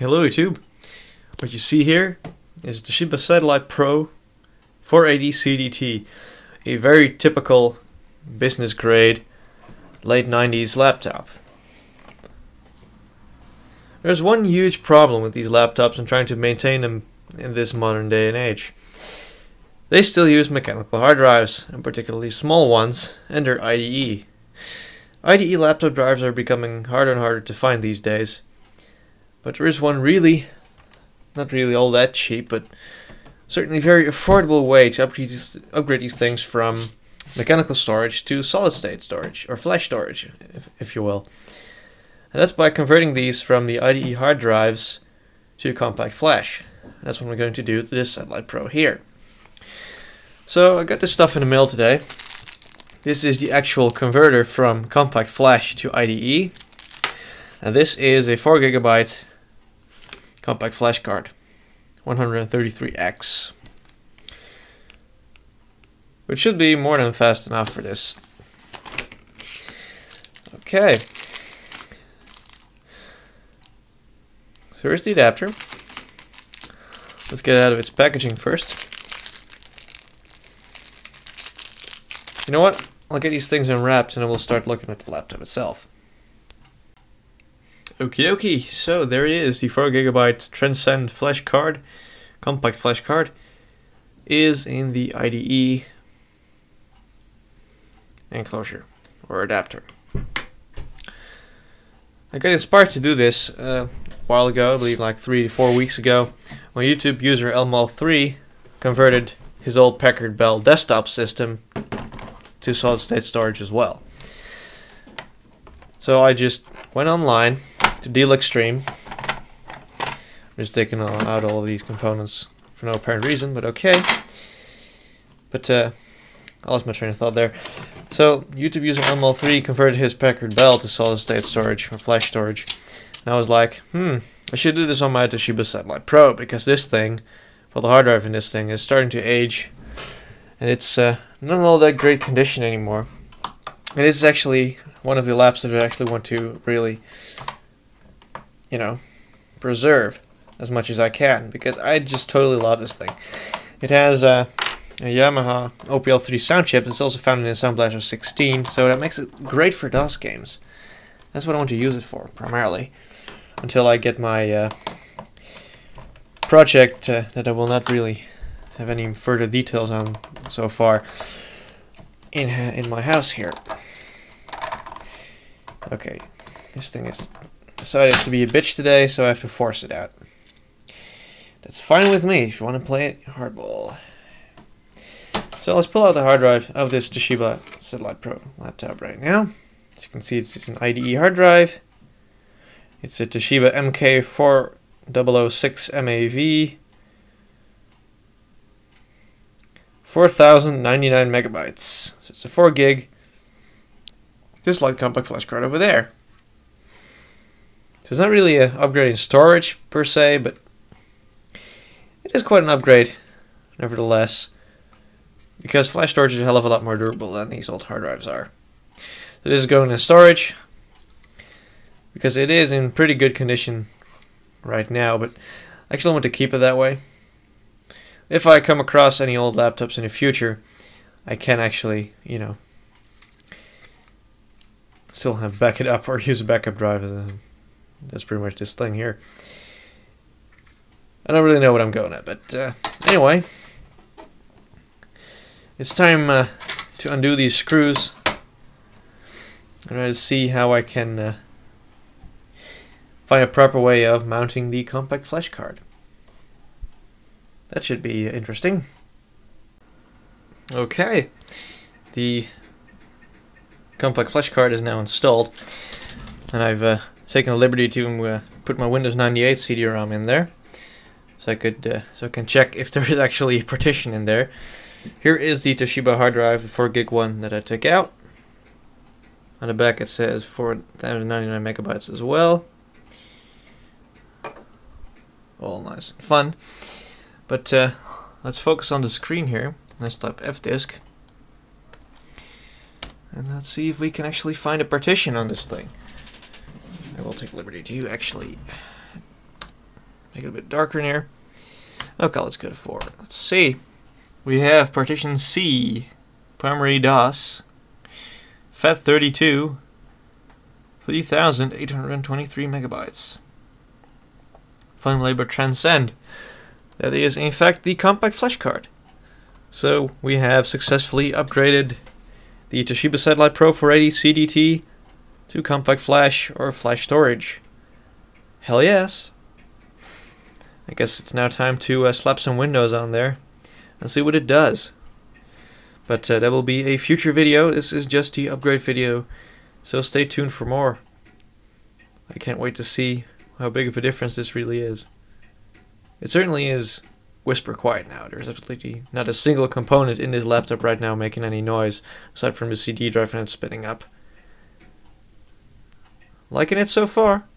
Hello YouTube. What you see here is Toshiba Satellite Pro 480 CDT, a very typical business grade late 90s laptop. There's one huge problem with these laptops and trying to maintain them in this modern day and age. They still use mechanical hard drives, and particularly small ones, and their IDE. IDE laptop drives are becoming harder and harder to find these days. But there is one really, not really all that cheap, but certainly very affordable way to upgrade these, upgrade these things from mechanical storage to solid state storage, or flash storage, if, if you will. And that's by converting these from the IDE hard drives to compact flash. That's what we're going to do with this Satellite Pro here. So I got this stuff in the mail today. This is the actual converter from compact flash to IDE. And this is a 4 gigabyte compact flash card 133X which should be more than fast enough for this. Okay. So here's the adapter. Let's get it out of its packaging first. You know what? I'll get these things unwrapped and then we'll start looking at the laptop itself Okie dokie, so there it is, the 4GB Transcend flash card, compact flash card, is in the IDE enclosure, or adapter. I got inspired to do this uh, a while ago, I believe like three to four weeks ago, when YouTube user lmull3 converted his old Packard Bell desktop system to solid state storage as well. So I just went online to Deal Extreme. I'm just taking out all these components for no apparent reason, but okay. But uh, I lost my train of thought there. So YouTube user ML3 converted his Packard Bell to solid state storage or flash storage. And I was like, hmm, I should do this on my Toshiba Satellite Pro because this thing, well the hard drive in this thing is starting to age and it's uh, not all that great condition anymore. And this is actually one of the laps that I actually want to really you know, preserve as much as I can because I just totally love this thing. It has uh, a Yamaha OPL3 sound chip. It's also found in the Sound Blaster 16, so that makes it great for DOS games. That's what I want to use it for, primarily, until I get my uh, project uh, that I will not really have any further details on so far in in my house here. Okay, this thing is decided to be a bitch today, so I have to force it out. That's fine with me if you want to play it hardball. So let's pull out the hard drive of this Toshiba Satellite Pro laptop right now. As you can see, it's, an IDE hard drive. It's a Toshiba MK4006 MAV. 4099 megabytes. So it's a 4 gig, just like compact flash card over there. So it's not really an upgrade in storage per se, but it is quite an upgrade nevertheless. Because flash storage is a hell of a lot more durable than these old hard drives are. So this is going in storage because it is in pretty good condition right now, but I actually want to keep it that way. If I come across any old laptops in the future, I can actually, you know, still have back it up or use a backup drive as a that's pretty much this thing here. I don't really know what I'm going at, but uh, anyway, it's time uh, to undo these screws and to see how I can uh, find a proper way of mounting the compact flash card. That should be interesting. Okay, the compact flash card is now installed, and I've taken the liberty to uh, put my Windows 98 CD-ROM in there, so I could uh, so I can check if there is actually a partition in there. Here is the Toshiba hard drive, the 4 gig one that I took out. On the back it says 499 megabytes as well. All nice and fun. But uh, let's focus on the screen here. Let's type fdisk. And let's see if we can actually find a partition on this thing. I will take liberty to actually make it a bit darker in here. Okay, let's go to 4. Let's see. We have partition C, primary DOS, FAT32, 3,823 megabytes. Volume Label Transcend. That is, in fact, the compact flash card. So we have successfully upgraded the Toshiba Satellite Pro 480 CDT to compact flash or flash storage. Hell yes! I guess it's now time to uh, slap some Windows on there and see what it does. But uh, that will be a future video. This is just the upgrade video, so stay tuned for more. I can't wait to see how big of a difference this really is. It certainly is whisper quiet now. There's absolutely not a single component in this laptop right now making any noise, aside from the CD drive and spinning up. Liking it so far?